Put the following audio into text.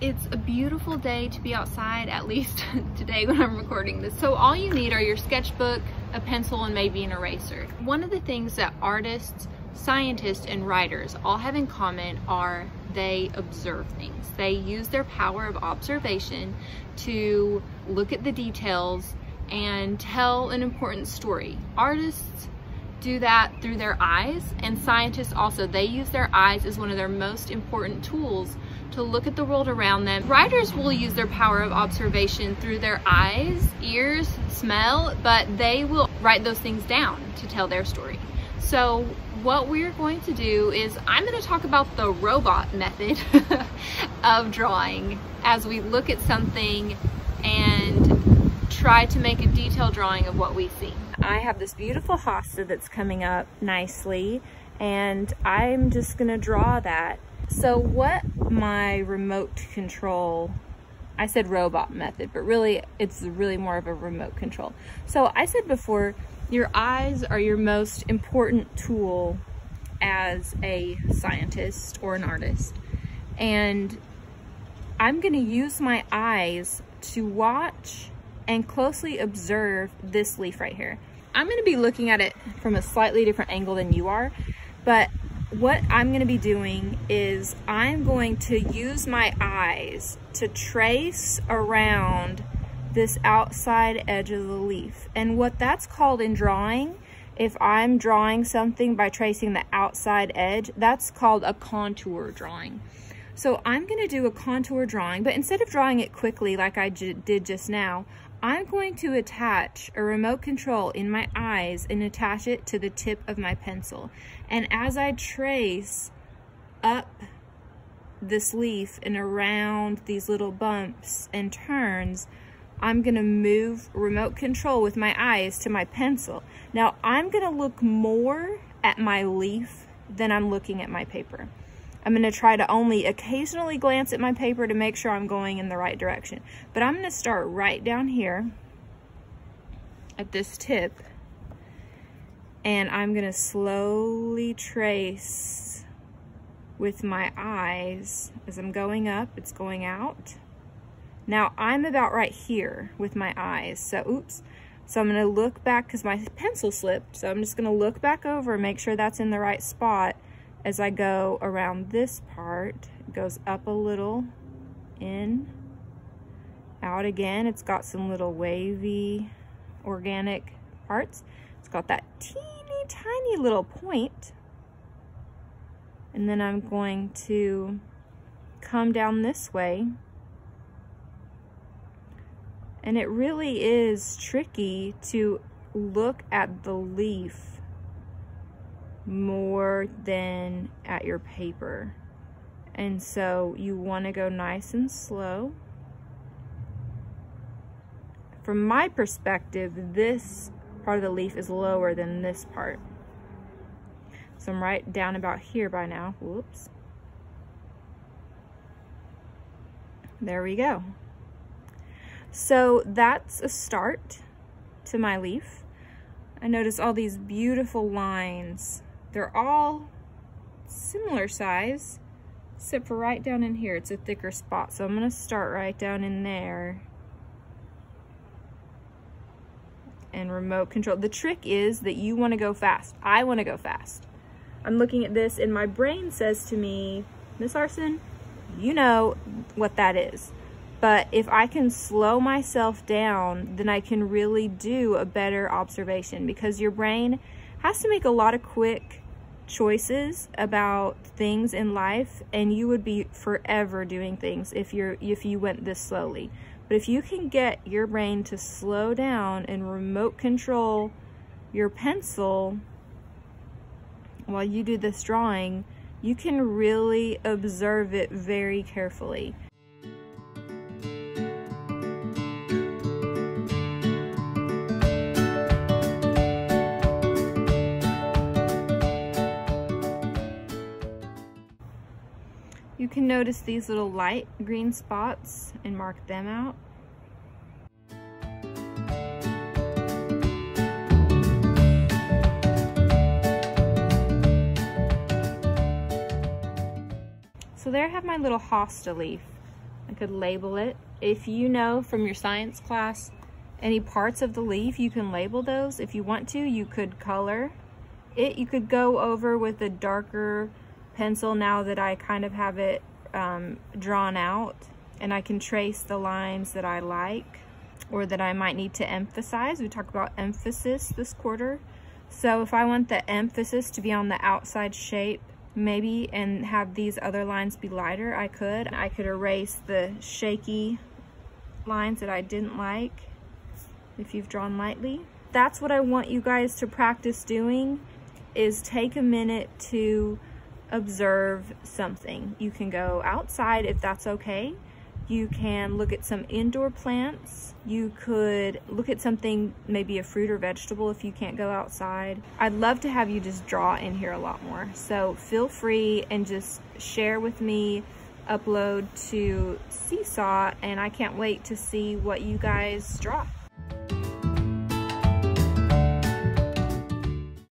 it's a beautiful day to be outside, at least today when I'm recording this. So all you need are your sketchbook, a pencil, and maybe an eraser. One of the things that artists, scientists, and writers all have in common are they observe things. They use their power of observation to look at the details and tell an important story. Artists do that through their eyes and scientists also. They use their eyes as one of their most important tools to look at the world around them. Writers will use their power of observation through their eyes, ears, smell, but they will write those things down to tell their story. So what we're going to do is I'm going to talk about the robot method of drawing as we look at something and try to make a detailed drawing of what we see. I have this beautiful hosta that's coming up nicely and I'm just going to draw that so what my remote control, I said robot method, but really it's really more of a remote control. So I said before, your eyes are your most important tool as a scientist or an artist. And I'm gonna use my eyes to watch and closely observe this leaf right here. I'm gonna be looking at it from a slightly different angle than you are, but what I'm going to be doing is I'm going to use my eyes to trace around this outside edge of the leaf. And what that's called in drawing, if I'm drawing something by tracing the outside edge, that's called a contour drawing. So I'm going to do a contour drawing, but instead of drawing it quickly like I did just now, I'm going to attach a remote control in my eyes and attach it to the tip of my pencil. And as I trace up this leaf and around these little bumps and turns, I'm gonna move remote control with my eyes to my pencil. Now I'm gonna look more at my leaf than I'm looking at my paper. I'm going to try to only occasionally glance at my paper to make sure I'm going in the right direction. But I'm going to start right down here at this tip and I'm going to slowly trace with my eyes as I'm going up, it's going out. Now I'm about right here with my eyes. So, oops. So I'm to look back because my pencil slipped. So I'm just going to look back over and make sure that's in the right spot as I go around this part, it goes up a little, in, out again. It's got some little wavy organic parts. It's got that teeny tiny little point. And then I'm going to come down this way. And it really is tricky to look at the leaf more than at your paper. And so you want to go nice and slow. From my perspective, this part of the leaf is lower than this part. So I'm right down about here by now. Whoops. There we go. So that's a start to my leaf. I notice all these beautiful lines they're all similar size, except for right down in here, it's a thicker spot. So I'm gonna start right down in there. And remote control. The trick is that you wanna go fast. I wanna go fast. I'm looking at this and my brain says to me, Miss Larsen, you know what that is. But if I can slow myself down, then I can really do a better observation because your brain has to make a lot of quick choices about things in life and you would be forever doing things if you're if you went this slowly. But if you can get your brain to slow down and remote control your pencil while you do this drawing you can really observe it very carefully You can notice these little light green spots and mark them out. So there I have my little hosta leaf. I could label it. If you know from your science class any parts of the leaf, you can label those. If you want to, you could color it. You could go over with a darker pencil now that I kind of have it um, drawn out and I can trace the lines that I like or that I might need to emphasize. We talk about emphasis this quarter. So if I want the emphasis to be on the outside shape, maybe, and have these other lines be lighter, I could. I could erase the shaky lines that I didn't like if you've drawn lightly. That's what I want you guys to practice doing is take a minute to observe something. You can go outside if that's okay. You can look at some indoor plants. You could look at something, maybe a fruit or vegetable if you can't go outside. I'd love to have you just draw in here a lot more. So feel free and just share with me, upload to Seesaw, and I can't wait to see what you guys draw.